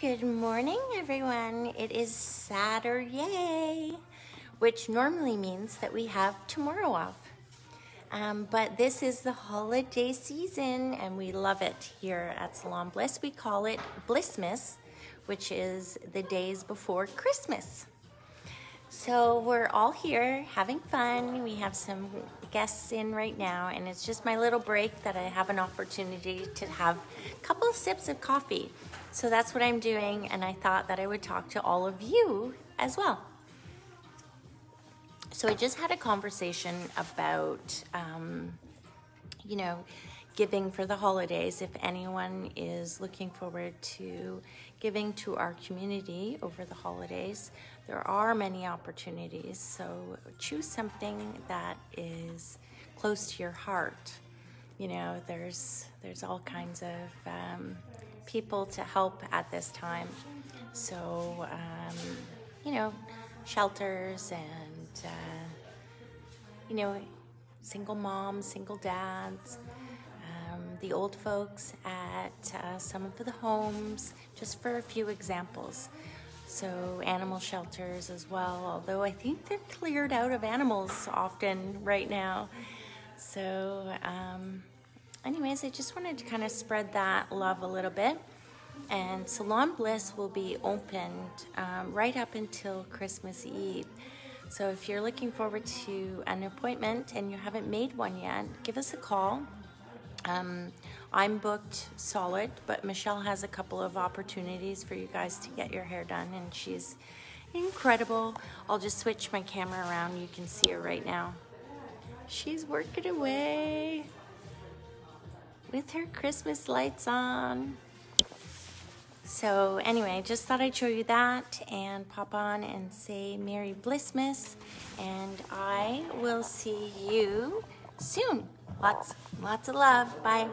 Good morning, everyone. It is Saturday, which normally means that we have tomorrow off. Um, but this is the holiday season, and we love it here at Salon Bliss. We call it Blissmas, which is the days before Christmas. So we're all here having fun. We have some guests in right now, and it's just my little break that I have an opportunity to have a couple of sips of coffee. So that's what I'm doing, and I thought that I would talk to all of you as well. So I just had a conversation about, um, you know, giving for the holidays. If anyone is looking forward to giving to our community over the holidays, there are many opportunities. So choose something that is close to your heart. You know, there's there's all kinds of um, people to help at this time. So um, you know, shelters and uh, you know, single moms, single dads the old folks at uh, some of the homes, just for a few examples. So, animal shelters as well, although I think they're cleared out of animals often right now. So, um, anyways, I just wanted to kind of spread that love a little bit. And Salon Bliss will be opened um, right up until Christmas Eve. So, if you're looking forward to an appointment and you haven't made one yet, give us a call um, I'm booked solid, but Michelle has a couple of opportunities for you guys to get your hair done, and she's incredible. I'll just switch my camera around. You can see her right now. She's working away with her Christmas lights on. So anyway, just thought I'd show you that and pop on and say Merry Blissmas, and I will see you soon. Lots, lots of love. Bye.